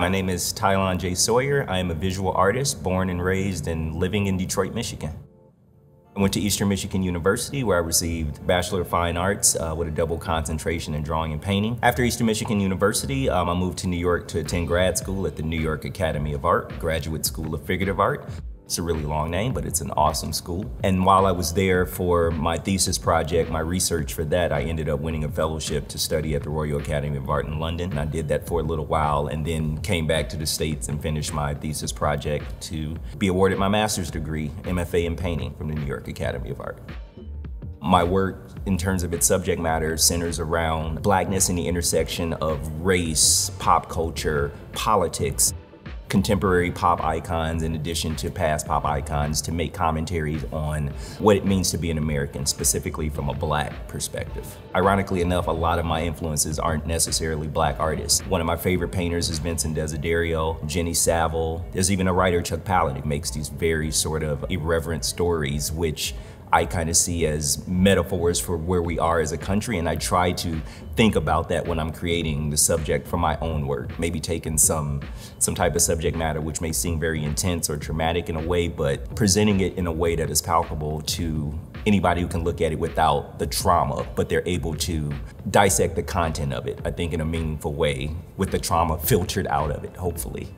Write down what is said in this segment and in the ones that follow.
My name is Tylonn J. Sawyer. I am a visual artist born and raised and living in Detroit, Michigan. I went to Eastern Michigan University where I received Bachelor of Fine Arts uh, with a double concentration in drawing and painting. After Eastern Michigan University, um, I moved to New York to attend grad school at the New York Academy of Art, Graduate School of Figurative Art. It's a really long name, but it's an awesome school. And while I was there for my thesis project, my research for that, I ended up winning a fellowship to study at the Royal Academy of Art in London. And I did that for a little while and then came back to the States and finished my thesis project to be awarded my master's degree, MFA in painting from the New York Academy of Art. My work in terms of its subject matter centers around blackness in the intersection of race, pop culture, politics, contemporary pop icons in addition to past pop icons to make commentaries on what it means to be an American, specifically from a black perspective. Ironically enough, a lot of my influences aren't necessarily black artists. One of my favorite painters is Vincent Desiderio, Jenny Saville. There's even a writer, Chuck Palahniuk, makes these very sort of irreverent stories which I kind of see as metaphors for where we are as a country, and I try to think about that when I'm creating the subject for my own work. Maybe taking some some type of subject matter which may seem very intense or traumatic in a way, but presenting it in a way that is palpable to anybody who can look at it without the trauma, but they're able to dissect the content of it, I think in a meaningful way, with the trauma filtered out of it, hopefully.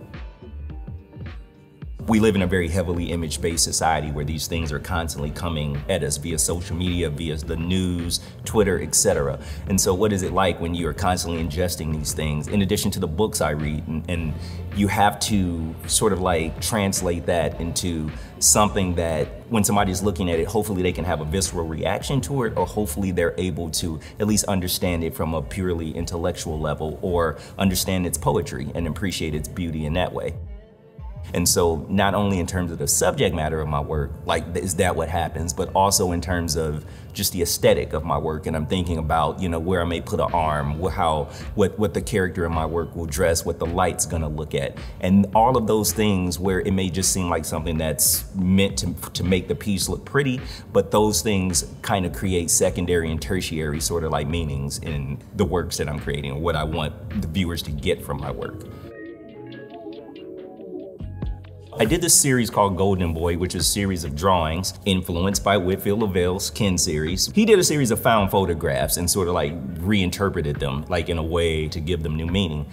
We live in a very heavily image-based society where these things are constantly coming at us via social media, via the news, Twitter, etc. And so what is it like when you're constantly ingesting these things, in addition to the books I read, and, and you have to sort of like translate that into something that when somebody's looking at it, hopefully they can have a visceral reaction to it, or hopefully they're able to at least understand it from a purely intellectual level, or understand its poetry and appreciate its beauty in that way. And so not only in terms of the subject matter of my work, like is that what happens, but also in terms of just the aesthetic of my work. And I'm thinking about, you know, where I may put an arm, how, what, what the character in my work will dress, what the light's gonna look at. And all of those things where it may just seem like something that's meant to, to make the piece look pretty, but those things kind of create secondary and tertiary sort of like meanings in the works that I'm creating, what I want the viewers to get from my work. I did this series called Golden Boy, which is a series of drawings influenced by Whitfield Lovell's Kin series. He did a series of found photographs and sort of like reinterpreted them, like in a way to give them new meaning.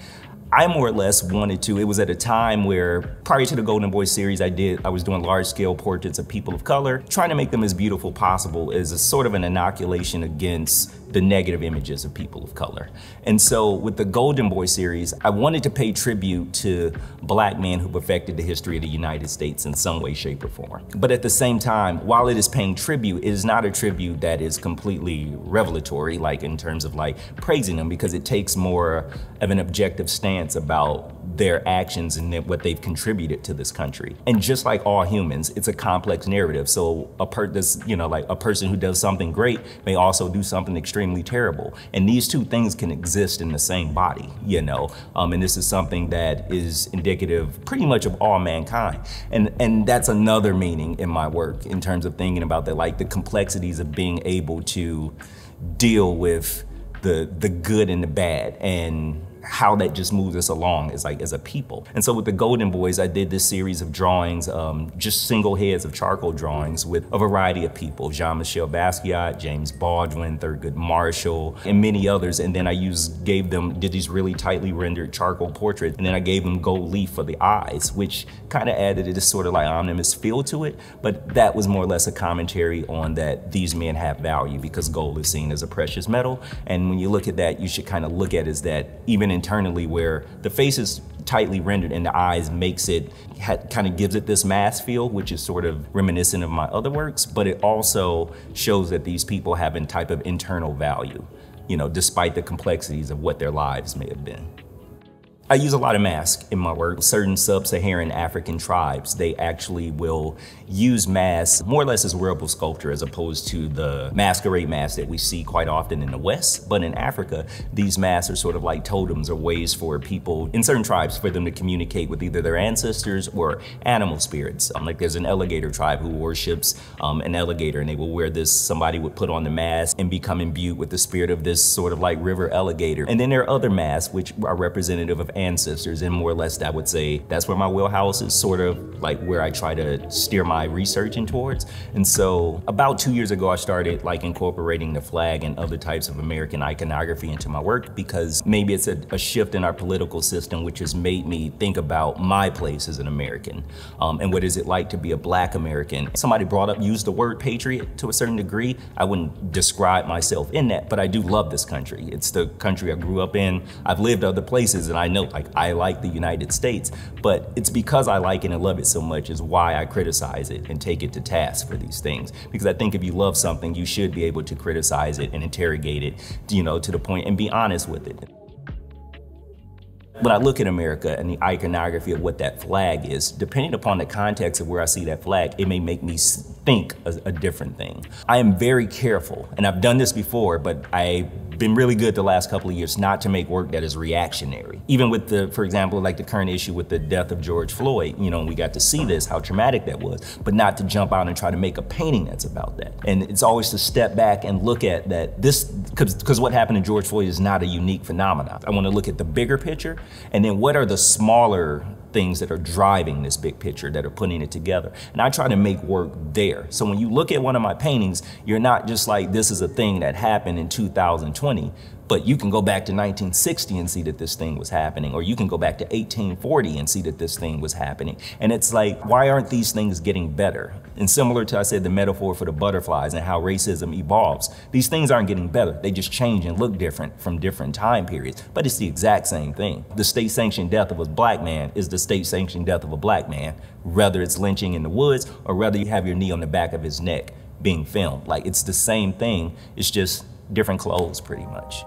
I more or less wanted to, it was at a time where prior to the Golden Boy series I did, I was doing large scale portraits of people of color, trying to make them as beautiful possible as a sort of an inoculation against the negative images of people of color. And so with the Golden Boy series, I wanted to pay tribute to black men who perfected the history of the United States in some way, shape, or form. But at the same time, while it is paying tribute, it is not a tribute that is completely revelatory, like in terms of like praising them, because it takes more of an objective stance about their actions and what they've contributed to this country. And just like all humans, it's a complex narrative. So a per this, you know, like a person who does something great may also do something extremely terrible. And these two things can exist in the same body, you know. Um, and this is something that is indicative pretty much of all mankind. And and that's another meaning in my work in terms of thinking about that, like the complexities of being able to deal with the the good and the bad and how that just moves us along as like as a people. And so with the Golden Boys, I did this series of drawings, um, just single heads of charcoal drawings with a variety of people, Jean-Michel Basquiat, James Baldwin, Thurgood Marshall, and many others. And then I used, gave them, did these really tightly rendered charcoal portraits. And then I gave them gold leaf for the eyes, which kind of added this sort of like omnibus feel to it. But that was more or less a commentary on that these men have value because gold is seen as a precious metal. And when you look at that, you should kind of look at it as that even in internally where the face is tightly rendered and the eyes makes it, kind of gives it this mass feel, which is sort of reminiscent of my other works, but it also shows that these people have a type of internal value, you know, despite the complexities of what their lives may have been. I use a lot of masks in my work. Certain sub-Saharan African tribes, they actually will use masks more or less as wearable sculpture as opposed to the masquerade masks that we see quite often in the West. But in Africa, these masks are sort of like totems or ways for people in certain tribes for them to communicate with either their ancestors or animal spirits. Um, like there's an alligator tribe who worships um, an alligator and they will wear this, somebody would put on the mask and become imbued with the spirit of this sort of like river alligator. And then there are other masks which are representative of ancestors. And more or less, I would say that's where my wheelhouse is sort of like where I try to steer my research in towards. And so about two years ago, I started like incorporating the flag and other types of American iconography into my work because maybe it's a, a shift in our political system which has made me think about my place as an American um, and what is it like to be a black American. Somebody brought up, used the word patriot to a certain degree. I wouldn't describe myself in that, but I do love this country. It's the country I grew up in. I've lived other places and I know like I like the United States, but it's because I like it and love it so much is why I criticize it and take it to task for these things. Because I think if you love something, you should be able to criticize it and interrogate it, you know, to the point and be honest with it. When I look at America and the iconography of what that flag is, depending upon the context of where I see that flag, it may make me think a, a different thing. I am very careful, and I've done this before, but I've been really good the last couple of years not to make work that is reactionary. Even with the, for example, like the current issue with the death of George Floyd, you know, we got to see this, how traumatic that was, but not to jump out and try to make a painting that's about that. And it's always to step back and look at that this, because what happened to George Floyd is not a unique phenomenon. I want to look at the bigger picture and then what are the smaller things that are driving this big picture that are putting it together. And I try to make work there. So when you look at one of my paintings, you're not just like, this is a thing that happened in 2020. But you can go back to 1960 and see that this thing was happening, or you can go back to 1840 and see that this thing was happening. And it's like, why aren't these things getting better? And similar to, I said, the metaphor for the butterflies and how racism evolves, these things aren't getting better. They just change and look different from different time periods, but it's the exact same thing. The state sanctioned death of a black man is the state sanctioned death of a black man, whether it's lynching in the woods or whether you have your knee on the back of his neck being filmed. Like, it's the same thing, it's just different clothes pretty much.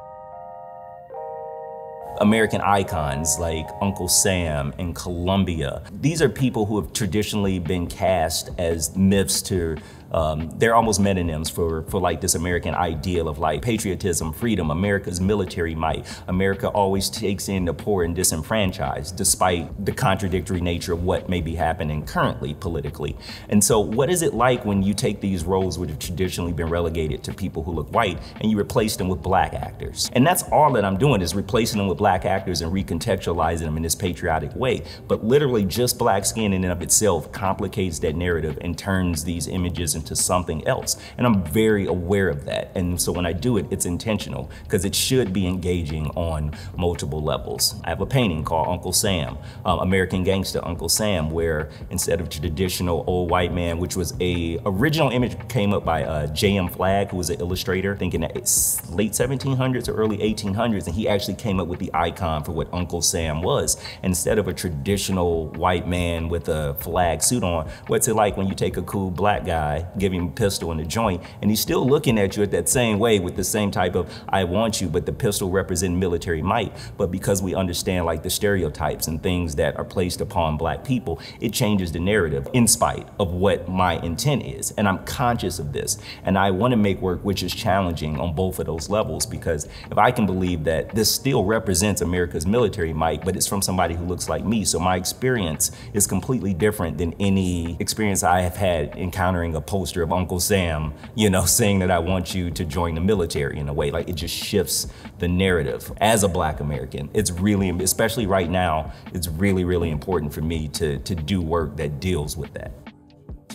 American icons like Uncle Sam and Columbia. These are people who have traditionally been cast as myths to um, they're almost metonyms for, for like this American ideal of like patriotism, freedom, America's military might. America always takes in the poor and disenfranchised, despite the contradictory nature of what may be happening currently politically. And so what is it like when you take these roles which have traditionally been relegated to people who look white and you replace them with black actors? And that's all that I'm doing is replacing them with black actors and recontextualizing them in this patriotic way. But literally just black skin in and of itself complicates that narrative and turns these images into something else. And I'm very aware of that. And so when I do it, it's intentional because it should be engaging on multiple levels. I have a painting called Uncle Sam, um, American Gangster Uncle Sam, where instead of traditional old white man, which was a original image came up by uh, J.M. Flagg, who was an illustrator, thinking that it's late 1700s or early 1800s, and he actually came up with the icon for what Uncle Sam was. Instead of a traditional white man with a flag suit on, what's it like when you take a cool black guy, a pistol in the joint, and he's still looking at you at that same way with the same type of, I want you, but the pistol represents military might. But because we understand like the stereotypes and things that are placed upon black people, it changes the narrative in spite of what my intent is. And I'm conscious of this. And I want to make work which is challenging on both of those levels because if I can believe that this still represents America's military might, but it's from somebody who looks like me, so my experience is completely different than any experience I have had encountering a poster of Uncle Sam, you know, saying that I want you to join the military in a way. Like it just shifts the narrative. As a black American, it's really, especially right now, it's really, really important for me to, to do work that deals with that.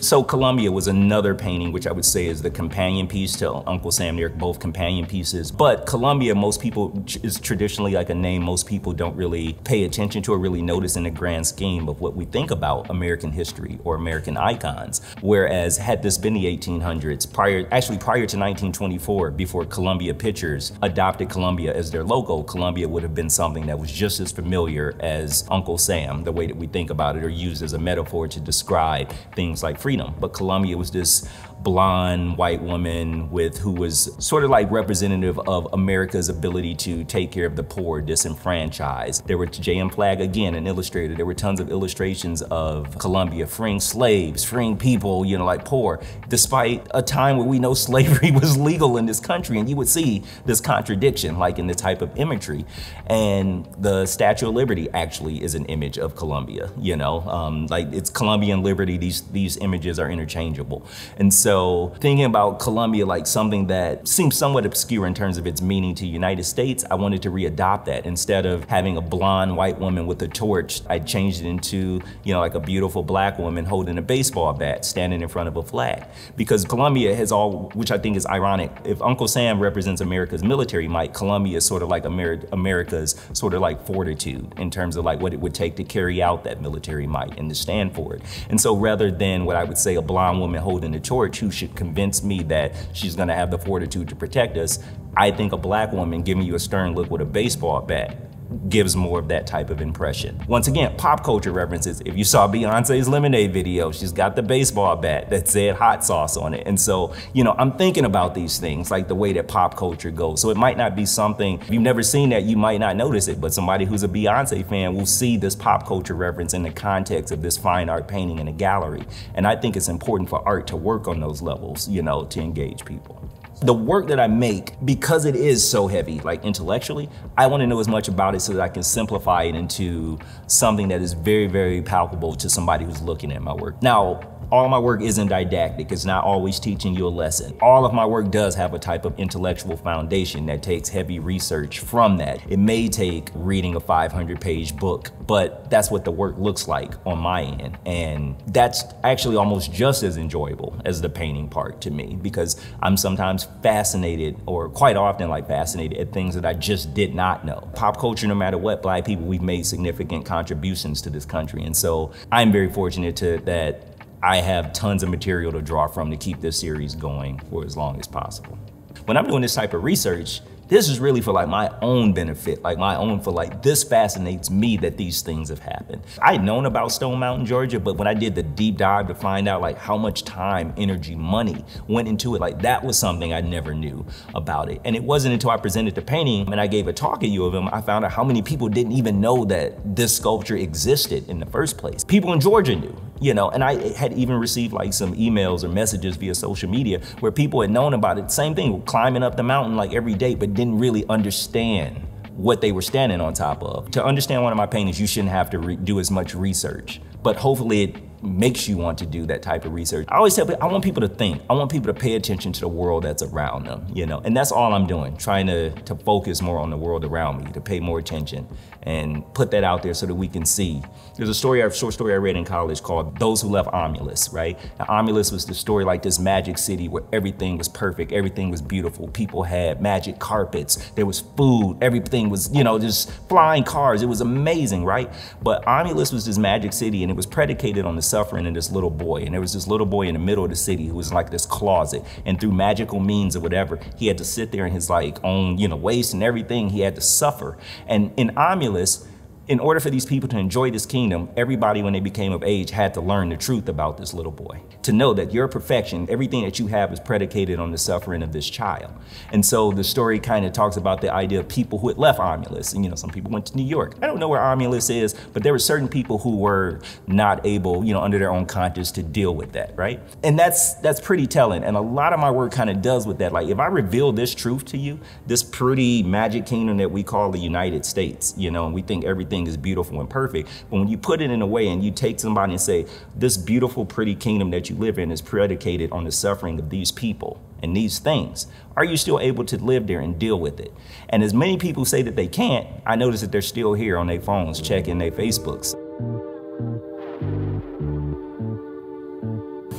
So Columbia was another painting, which I would say is the companion piece to Uncle Sam. They're both companion pieces. But Columbia, most people, is traditionally like a name most people don't really pay attention to or really notice in the grand scheme of what we think about American history or American icons. Whereas had this been the 1800s, prior, actually prior to 1924, before Columbia Pictures adopted Columbia as their logo, Columbia would have been something that was just as familiar as Uncle Sam, the way that we think about it, or used as a metaphor to describe things like freedom. But Columbia was this blonde white woman with who was sort of like representative of America's ability to take care of the poor, disenfranchised. There were J.M. Flagg, again, an illustrator. There were tons of illustrations of Columbia freeing slaves, freeing people, you know, like poor, despite a time where we know slavery was legal in this country. And you would see this contradiction, like in the type of imagery. And the Statue of Liberty actually is an image of Columbia, you know, um, like it's Columbian Liberty. These, these images are interchangeable. And so so thinking about Columbia like something that seems somewhat obscure in terms of its meaning to United States, I wanted to readopt that. Instead of having a blonde white woman with a torch, I changed it into, you know, like a beautiful black woman holding a baseball bat, standing in front of a flag. Because Columbia has all, which I think is ironic, if Uncle Sam represents America's military might, Columbia is sort of like Amer America's sort of like fortitude in terms of like what it would take to carry out that military might and to stand for it. And so rather than what I would say a blonde woman holding a torch who should convince me that she's gonna have the fortitude to protect us, I think a black woman giving you a stern look with a baseball bat gives more of that type of impression. Once again, pop culture references. If you saw Beyonce's Lemonade video, she's got the baseball bat that said hot sauce on it. And so, you know, I'm thinking about these things, like the way that pop culture goes. So it might not be something, if you've never seen that, you might not notice it, but somebody who's a Beyonce fan will see this pop culture reference in the context of this fine art painting in a gallery. And I think it's important for art to work on those levels, you know, to engage people. The work that I make, because it is so heavy, like intellectually, I want to know as much about it so that I can simplify it into something that is very, very palpable to somebody who's looking at my work. Now, all my work isn't didactic. It's not always teaching you a lesson. All of my work does have a type of intellectual foundation that takes heavy research from that. It may take reading a 500 page book, but that's what the work looks like on my end. And that's actually almost just as enjoyable as the painting part to me because I'm sometimes fascinated or quite often like fascinated at things that I just did not know. Pop culture, no matter what, black people, we've made significant contributions to this country. And so I'm very fortunate to that I have tons of material to draw from to keep this series going for as long as possible. When I'm doing this type of research, this is really for like my own benefit, like my own for like, this fascinates me that these things have happened. I had known about Stone Mountain, Georgia, but when I did the deep dive to find out like how much time, energy, money went into it, like that was something I never knew about it. And it wasn't until I presented the painting and I gave a talk at U of M, I found out how many people didn't even know that this sculpture existed in the first place. People in Georgia knew, you know, and I had even received like some emails or messages via social media where people had known about it. Same thing, climbing up the mountain like every day, but didn't really understand what they were standing on top of. To understand one of my paintings, you shouldn't have to do as much research, but hopefully it makes you want to do that type of research. I always tell I want people to think. I want people to pay attention to the world that's around them, you know? And that's all I'm doing, trying to, to focus more on the world around me, to pay more attention and put that out there so that we can see. There's a story, a short story I read in college called Those Who Left Omelas, right? Now, Omelas was the story like this magic city where everything was perfect, everything was beautiful. People had magic carpets, there was food, everything was, you know, just flying cars. It was amazing, right? But Omelas was this magic city and it was predicated on the suffering of this little boy. And there was this little boy in the middle of the city who was like this closet. And through magical means or whatever, he had to sit there in his like own, you know, waste and everything. He had to suffer. And in Omelas, in order for these people to enjoy this kingdom, everybody, when they became of age, had to learn the truth about this little boy. To know that your perfection, everything that you have, is predicated on the suffering of this child. And so the story kind of talks about the idea of people who had left Omelas. And, you know, some people went to New York. I don't know where Omelas is, but there were certain people who were not able, you know, under their own conscience to deal with that, right? And that's that's pretty telling. And a lot of my work kind of does with that. Like, if I reveal this truth to you, this pretty magic kingdom that we call the United States, you know, and we think everything everything is beautiful and perfect. But when you put it in a way and you take somebody and say, this beautiful, pretty kingdom that you live in is predicated on the suffering of these people and these things, are you still able to live there and deal with it? And as many people say that they can't, I notice that they're still here on their phones checking their Facebooks.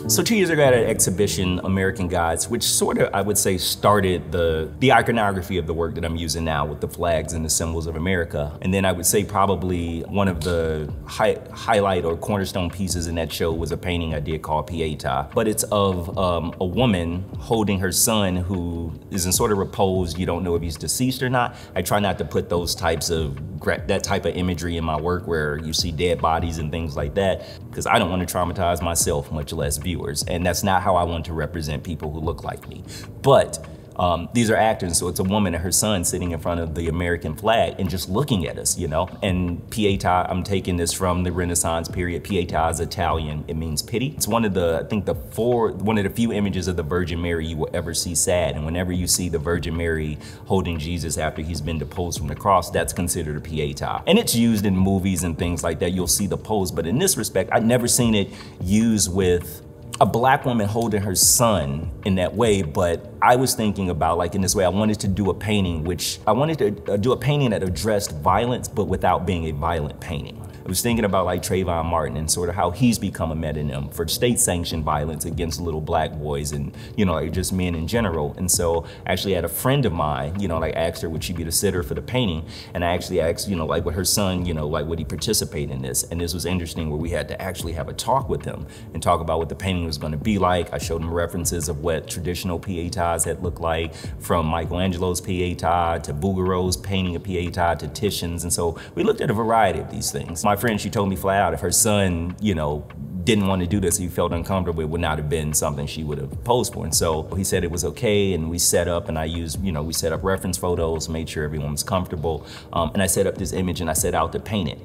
So two years ago I at an exhibition, American Gods, which sort of, I would say, started the, the iconography of the work that I'm using now with the flags and the symbols of America. And then I would say probably one of the hi highlight or cornerstone pieces in that show was a painting I did called Pieta. But it's of um, a woman holding her son who is in sort of repose. You don't know if he's deceased or not. I try not to put those types of that type of imagery in my work where you see dead bodies and things like that because I don't want to traumatize myself, much less viewers. And that's not how I want to represent people who look like me. But um, these are actors, so it's a woman and her son sitting in front of the American flag and just looking at us, you know? And Pieta, I'm taking this from the Renaissance period. Pieta is Italian, it means pity. It's one of the, I think the four, one of the few images of the Virgin Mary you will ever see sad. And whenever you see the Virgin Mary holding Jesus after he's been deposed from the cross, that's considered a Pieta. And it's used in movies and things like that. You'll see the pose, but in this respect, I've never seen it used with a black woman holding her son in that way, but I was thinking about like in this way, I wanted to do a painting which I wanted to uh, do a painting that addressed violence, but without being a violent painting. I was thinking about like Trayvon Martin and sort of how he's become a metonym for state-sanctioned violence against little black boys and, you know, like just men in general. And so I actually had a friend of mine, you know, like asked her would she be the sitter for the painting. And I actually asked, you know, like would her son, you know, like would he participate in this? And this was interesting where we had to actually have a talk with him and talk about what the painting was going to be like. I showed him references of what traditional pietas had looked like from Michelangelo's Pietà to Bouguereau's painting of Pietà to Titian's. And so we looked at a variety of these things. My friend, she told me flat out if her son, you know, didn't want to do this, he felt uncomfortable, it would not have been something she would have posed for. And so he said it was okay, and we set up, and I used, you know, we set up reference photos, made sure everyone was comfortable, um, and I set up this image and I set out to paint it.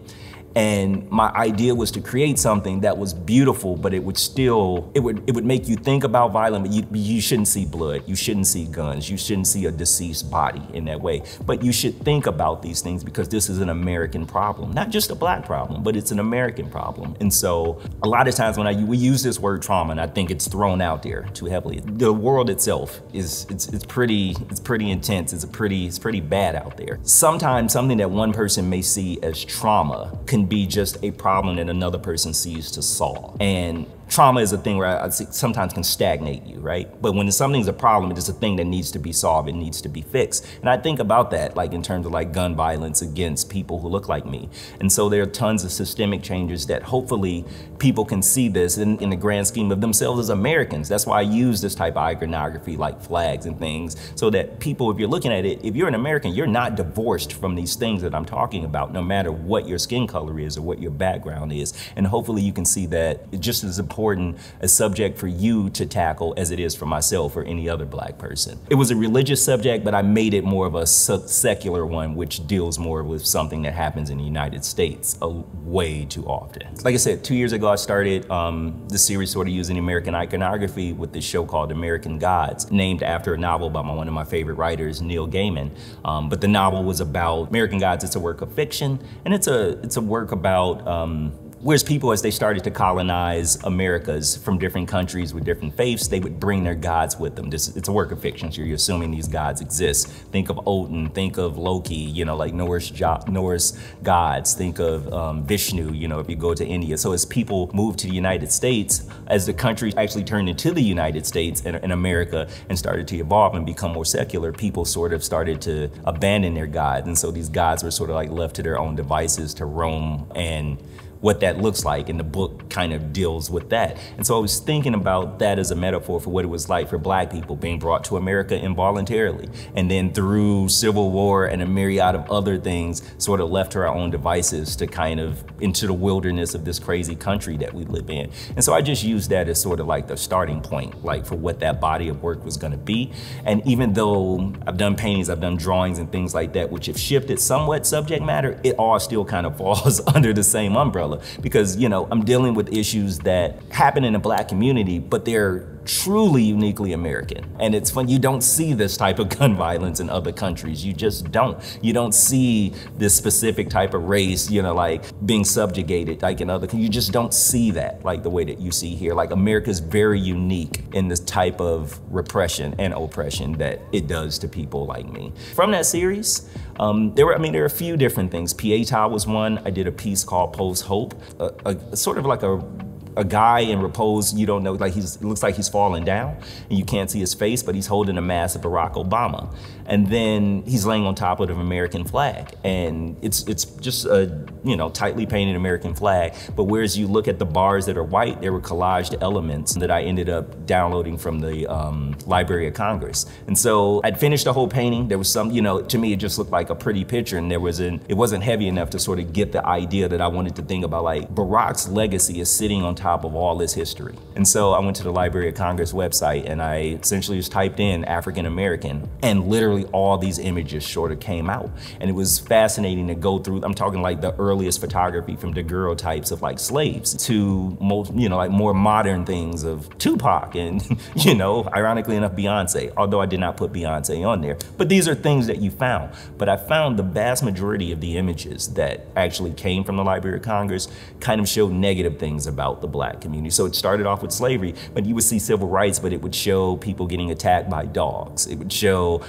And my idea was to create something that was beautiful, but it would still, it would, it would make you think about violence, but you, you shouldn't see blood, you shouldn't see guns, you shouldn't see a deceased body in that way. But you should think about these things because this is an American problem, not just a black problem, but it's an American problem. And so a lot of times when I, we use this word trauma, and I think it's thrown out there too heavily, the world itself is, it's, it's pretty, it's pretty intense, it's a pretty, it's pretty bad out there. Sometimes something that one person may see as trauma can be just a problem that another person sees to solve. And trauma is a thing where I, sometimes can stagnate you, right? But when something's a problem, it is a thing that needs to be solved, it needs to be fixed. And I think about that, like in terms of like gun violence against people who look like me. And so there are tons of systemic changes that hopefully people can see this in, in the grand scheme of themselves as Americans. That's why I use this type of iconography like flags and things, so that people, if you're looking at it, if you're an American, you're not divorced from these things that I'm talking about, no matter what your skin color is or what your background is. And hopefully you can see that just as important important a subject for you to tackle as it is for myself or any other black person. It was a religious subject, but I made it more of a secular one, which deals more with something that happens in the United States a way too often. Like I said, two years ago, I started um, the series sort of using American iconography with this show called American Gods, named after a novel by my, one of my favorite writers, Neil Gaiman. Um, but the novel was about American Gods. It's a work of fiction, and it's a it's a work about um, Whereas people, as they started to colonize Americas from different countries with different faiths, they would bring their gods with them. This, it's a work of fiction, so you're assuming these gods exist. Think of Odin, think of Loki, you know, like Norse, Norse gods. Think of um, Vishnu, you know, if you go to India. So as people moved to the United States, as the country actually turned into the United States and, and America and started to evolve and become more secular, people sort of started to abandon their gods. And so these gods were sort of like left to their own devices to roam and what that looks like, and the book kind of deals with that. And so I was thinking about that as a metaphor for what it was like for black people being brought to America involuntarily, and then through Civil War and a myriad of other things, sort of left to our own devices to kind of into the wilderness of this crazy country that we live in. And so I just used that as sort of like the starting point, like for what that body of work was gonna be. And even though I've done paintings, I've done drawings and things like that, which have shifted somewhat subject matter, it all still kind of falls under the same umbrella because, you know, I'm dealing with issues that happen in the black community, but they're truly uniquely American. And it's fun, you don't see this type of gun violence in other countries. You just don't. You don't see this specific type of race, you know, like being subjugated like in other, you just don't see that like the way that you see here. Like America's very unique in this type of repression and oppression that it does to people like me. From that series, um, there were, I mean, there are a few different things. Pieta was one. I did a piece called Post Hope, a, a, sort of like a a guy in repose, you don't know, like he's, looks like he's falling down and you can't see his face, but he's holding a mask of Barack Obama. And then he's laying on top of the American flag. And it's, it's just a, you know, tightly painted American flag. But whereas you look at the bars that are white, there were collaged elements that I ended up downloading from the um, Library of Congress. And so I'd finished the whole painting. There was some, you know, to me, it just looked like a pretty picture and there was an, it wasn't heavy enough to sort of get the idea that I wanted to think about like Barack's legacy is sitting on top of all this history. And so I went to the Library of Congress website and I essentially just typed in African American and literally all these images sort of came out. And it was fascinating to go through, I'm talking like the earliest photography from daguerreotypes of like slaves to most, you know, like more modern things of Tupac and, you know, ironically enough, Beyonce, although I did not put Beyonce on there. But these are things that you found. But I found the vast majority of the images that actually came from the Library of Congress kind of showed negative things about the black community. So it started off with slavery, but you would see civil rights, but it would show people getting attacked by dogs. It would show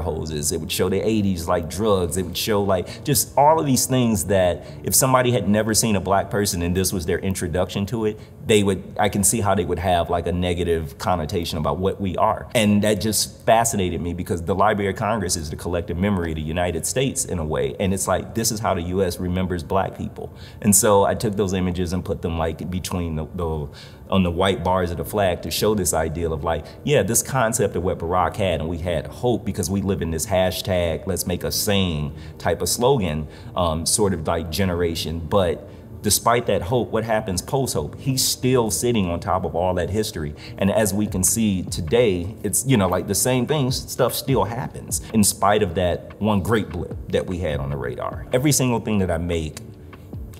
hoses. It would show the 80s like drugs. It would show like just all of these things that if somebody had never seen a black person and this was their introduction to it, they would, I can see how they would have like a negative connotation about what we are. And that just fascinated me because the Library of Congress is the collective memory of the United States in a way. And it's like, this is how the US remembers black people. And so I took those images and put them like between the, the on the white bars of the flag to show this ideal of like, yeah, this concept of what Barack had, and we had hope because we live in this hashtag, let's make a saying type of slogan, um, sort of like generation. But despite that hope, what happens post hope? He's still sitting on top of all that history. And as we can see today, it's, you know, like the same things, stuff still happens in spite of that one great blip that we had on the radar. Every single thing that I make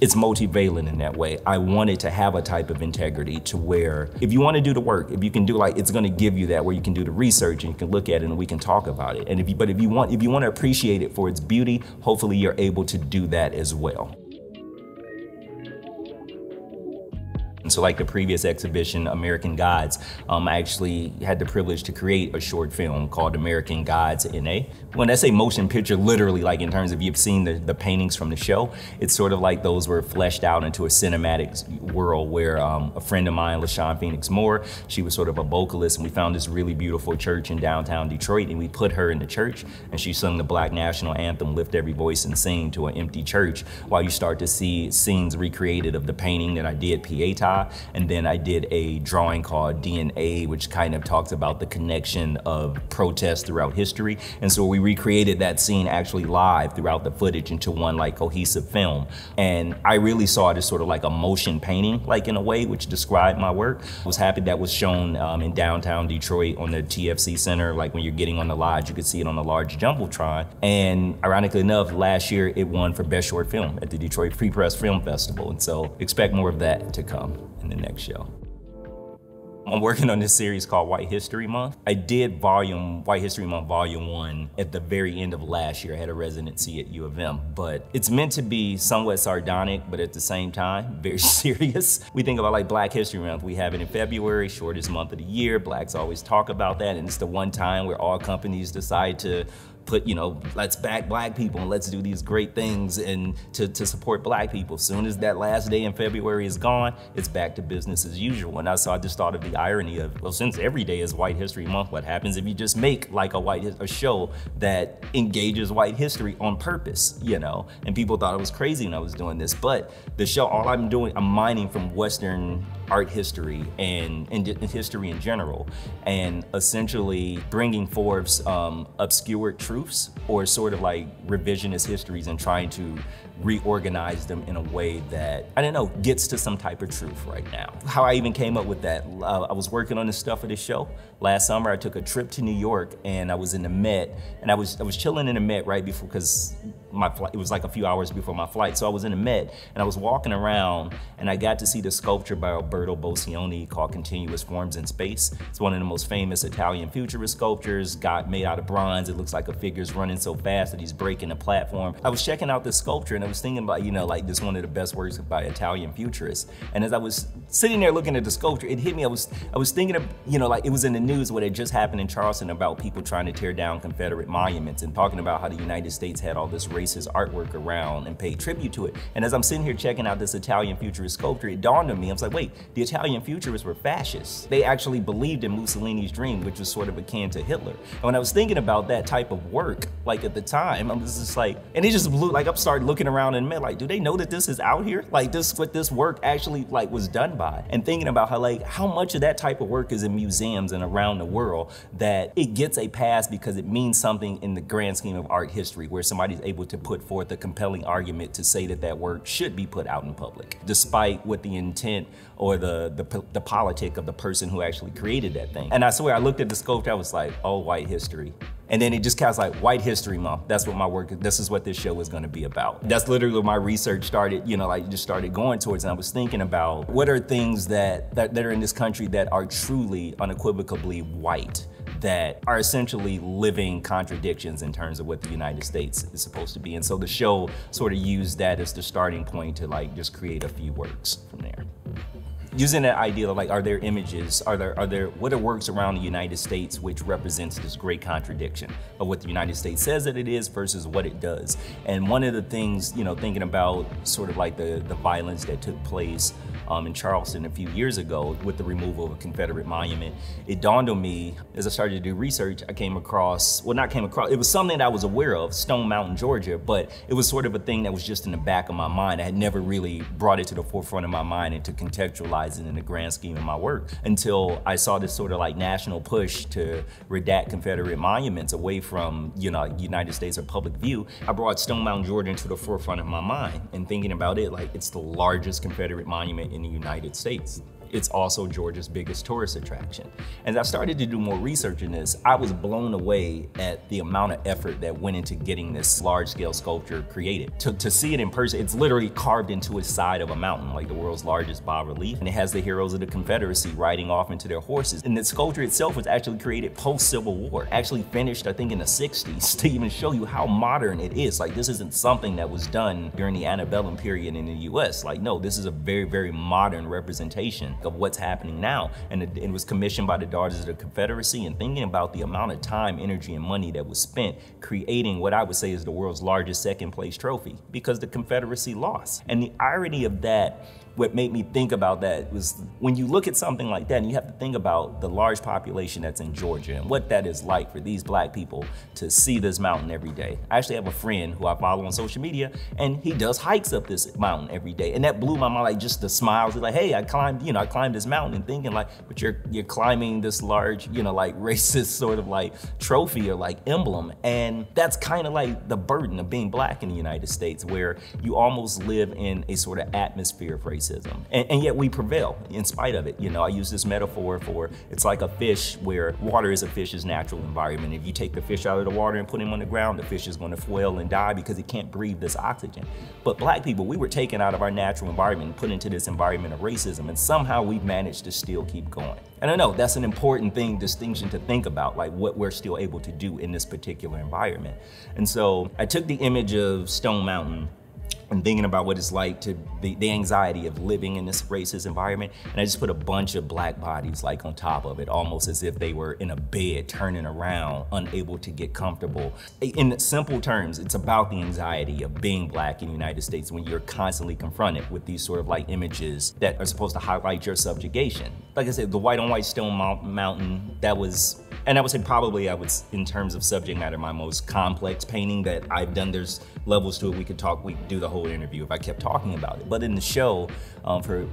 it's multivalent in that way. I wanted to have a type of integrity to where if you want to do the work, if you can do like it's going to give you that where you can do the research and you can look at it and we can talk about it. And if you but if you want if you want to appreciate it for its beauty, hopefully you're able to do that as well. And so like the previous exhibition, American Gods, um, I actually had the privilege to create a short film called American Gods NA. When I say motion picture, literally like in terms of you've seen the, the paintings from the show, it's sort of like those were fleshed out into a cinematic world where um, a friend of mine, LaShawn Phoenix Moore, she was sort of a vocalist and we found this really beautiful church in downtown Detroit and we put her in the church and she sung the Black National Anthem, Lift Every Voice and Sing to an empty church while you start to see scenes recreated of the painting that I did, Pieta, and then I did a drawing called DNA, which kind of talks about the connection of protests throughout history. And so we recreated that scene actually live throughout the footage into one like cohesive film. And I really saw it as sort of like a motion painting, like in a way, which described my work. I was happy that was shown um, in downtown Detroit on the TCF Center. Like when you're getting on the lodge, you could see it on the large Jumbotron. And ironically enough, last year it won for Best Short Film at the Detroit Free Press Film Festival. And so expect more of that to come in the next show. I'm working on this series called White History Month. I did volume, White History Month Volume 1 at the very end of last year. I had a residency at U of M, but it's meant to be somewhat sardonic, but at the same time, very serious. We think about like Black History Month. We have it in February, shortest month of the year. Blacks always talk about that, and it's the one time where all companies decide to put, you know, let's back black people and let's do these great things and to, to support black people. Soon as that last day in February is gone, it's back to business as usual. And I, so I just thought of the irony of, well, since every day is White History Month, what happens if you just make like a white a show that engages white history on purpose, you know? And people thought I was crazy when I was doing this, but the show, all I'm doing, I'm mining from Western art history and, and, history in general, and essentially bringing forth um, obscure truths or sort of like revisionist histories and trying to reorganize them in a way that, I don't know, gets to some type of truth right now. How I even came up with that, uh, I was working on this stuff for this show. Last summer, I took a trip to New York and I was in the Met and I was, I was chilling in the Met right before, because my flight, it was like a few hours before my flight. So I was in the Met and I was walking around and I got to see the sculpture by Alberto Boccioni called Continuous Forms in Space. It's one of the most famous Italian futurist sculptures, got made out of bronze. It looks like a figure's running so fast that he's breaking the platform. I was checking out this sculpture and I was thinking about, you know, like this one of the best works by Italian futurists. And as I was sitting there looking at the sculpture, it hit me. I was I was thinking of, you know, like it was in the news what had just happened in Charleston about people trying to tear down Confederate monuments and talking about how the United States had all this racist artwork around and paid tribute to it. And as I'm sitting here checking out this Italian futurist sculpture, it dawned on me, I was like, wait, the Italian futurists were fascists. They actually believed in Mussolini's dream, which was sort of akin to Hitler. And when I was thinking about that type of work, like at the time, I was just like, and it just blew, like I'm started looking around and met, like, do they know that this is out here? Like this, what this work actually like was done by? And thinking about how like, how much of that type of work is in museums and around the world that it gets a pass because it means something in the grand scheme of art history where somebody's able to put forth a compelling argument to say that that work should be put out in public, despite what the intent or the, the, the politic of the person who actually created that thing. And I swear, I looked at the sculpture, I was like, oh, white history. And then it just kind of like White History Month. That's what my work, this is what this show is gonna be about. That's literally what my research started, you know, like just started going towards. And I was thinking about what are things that, that, that are in this country that are truly unequivocally white that are essentially living contradictions in terms of what the United States is supposed to be. And so the show sort of used that as the starting point to like just create a few works from there. Using that idea of like, are there images, are there, are there, what are works around the United States which represents this great contradiction of what the United States says that it is versus what it does. And one of the things, you know, thinking about sort of like the, the violence that took place um, in Charleston a few years ago with the removal of a Confederate monument, it dawned on me as I started to do research, I came across, well, not came across, it was something that I was aware of, Stone Mountain, Georgia, but it was sort of a thing that was just in the back of my mind. I had never really brought it to the forefront of my mind and to contextualize it in the grand scheme of my work until I saw this sort of like national push to redact Confederate monuments away from, you know, United States or public view. I brought Stone Mountain, Georgia into the forefront of my mind and thinking about it, like it's the largest Confederate monument in the United States it's also Georgia's biggest tourist attraction. As I started to do more research in this, I was blown away at the amount of effort that went into getting this large scale sculpture created. To, to see it in person, it's literally carved into a side of a mountain, like the world's largest bas relief. And it has the heroes of the Confederacy riding off into their horses. And the sculpture itself was actually created post Civil War, actually finished, I think, in the 60s to even show you how modern it is. Like, this isn't something that was done during the antebellum period in the US. Like, no, this is a very, very modern representation of what's happening now. And it, it, was commissioned by the Daughters of the Confederacy and thinking about the amount of time, energy, and money that was spent creating what I would say is the world's largest second place trophy because the Confederacy lost. And the irony of that what made me think about that was when you look at something like that and you have to think about the large population that's in Georgia and what that is like for these black people to see this mountain every day. I actually have a friend who I follow on social media and he does hikes up this mountain every day. And that blew my mind, like just the smiles. Like, hey, I climbed, you know, I climbed this mountain and thinking like, but you're you're climbing this large, you know, like racist sort of like trophy or like emblem. And that's kind of like the burden of being black in the United States where you almost live in a sort of atmosphere of racism racism. And, and, yet we prevail in spite of it. You know, I use this metaphor for it's like a fish where water is a fish's natural environment. If you take the fish out of the water and put him on the ground, the fish is going to foil and die because he can't breathe this oxygen. But black people, we were taken out of our natural environment and put into this environment of racism, and somehow we've managed to still keep going. And I know that's an important thing, distinction to think about, like what we're still able to do in this particular environment. And so I took the image of Stone Mountain and thinking about what it's like to the, the anxiety of living in this racist environment. And I just put a bunch of black bodies like on top of it, almost as if they were in a bed turning around, unable to get comfortable. In simple terms, it's about the anxiety of being black in the United States when you're constantly confronted with these sort of like images that are supposed to highlight your subjugation. Like I said, the white on white stone mountain, that was and I would say probably I would, in terms of subject matter, my most complex painting that I've done. There's levels to it. We could talk, we could do the whole interview if I kept talking about it. But in the show, um, for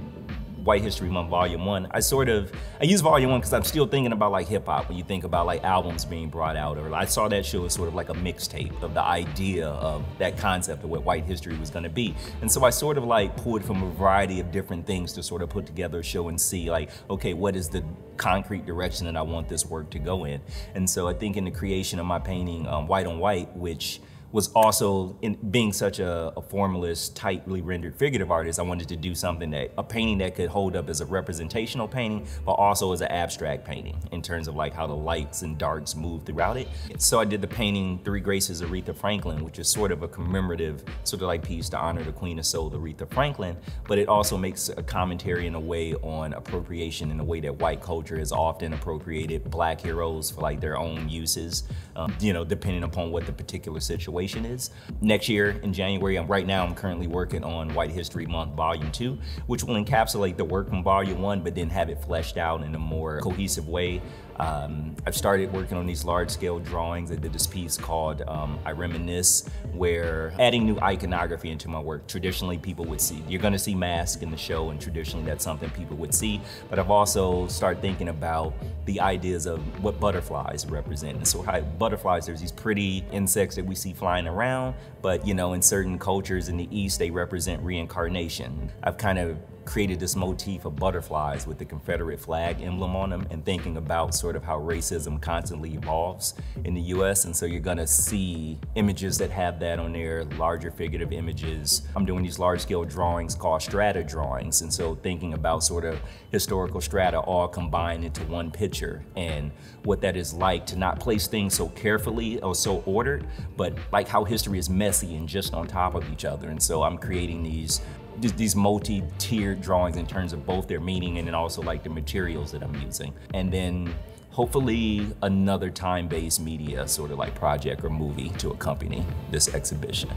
White History Month Volume 1, I sort of, I use Volume 1 because I'm still thinking about like hip hop when you think about like albums being brought out. Or I saw that show as sort of like a mixtape of the idea of that concept of what white history was going to be. And so I sort of like pulled from a variety of different things to sort of put together a show and see like, okay, what is the concrete direction that I want this work to go in? And so I think in the creation of my painting, um, White on White, which was also in being such a, a, formalist, tightly rendered figurative artist, I wanted to do something that a painting that could hold up as a representational painting, but also as an abstract painting in terms of like how the lights and darks move throughout it. So I did the painting Three Graces Aretha Franklin, which is sort of a commemorative sort of like piece to honor the Queen of Soul, Aretha Franklin, but it also makes a commentary in a way on appropriation in a way that white culture has often appropriated black heroes for like their own uses, um, you know, depending upon what the particular situation situation is. Next year in January, I'm, right now I'm currently working on White History Month Volume 2, which will encapsulate the work from Volume 1, but then have it fleshed out in a more cohesive way um, I've started working on these large scale drawings. I did this piece called um, I Reminisce, where adding new iconography into my work. Traditionally, people would see, you're gonna see masks in the show, and traditionally that's something people would see. But I've also started thinking about the ideas of what butterflies represent. And so, how butterflies, there's these pretty insects that we see flying around, but you know, in certain cultures in the East, they represent reincarnation. I've kind of created this motif of butterflies with the Confederate flag emblem on them and thinking about sort of how racism constantly evolves in the US. And so you're gonna see images that have that on there, larger figurative images. I'm doing these large scale drawings called strata drawings. And so thinking about sort of historical strata all combined into one picture and what that is like to not place things so carefully or so ordered, but like how history is messy and just on top of each other. And so I'm creating these these multi-tiered drawings in terms of both their meaning and then also like the materials that I'm using. And then hopefully another time-based media sort of like project or movie to accompany this exhibition.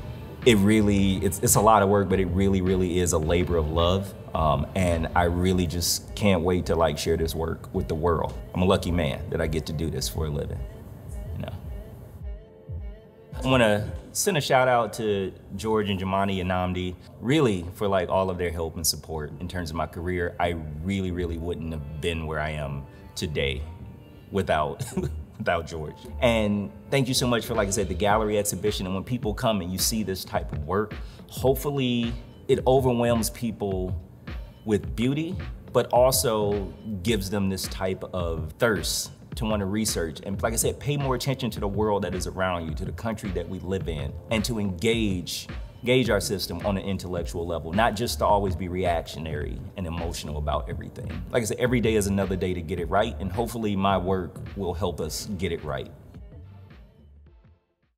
It really, it's, it's a lot of work, but it really, really is a labor of love. Um, and I really just can't wait to like share this work with the world. I'm a lucky man that I get to do this for a living. I want to send a shout out to George and Jumaane N'Namdi, really for like all of their help and support in terms of my career. I really, really wouldn't have been where I am today without without George. And thank you so much for, like I said, the gallery exhibition. And when people come and you see this type of work, hopefully it overwhelms people with beauty, but also gives them this type of thirst to want to research. And like I said, pay more attention to the world that is around you, to the country that we live in, and to engage gauge our system on an intellectual level, not just to always be reactionary and emotional about everything. Like I said, every day is another day to get it right, and hopefully my work will help us get it right.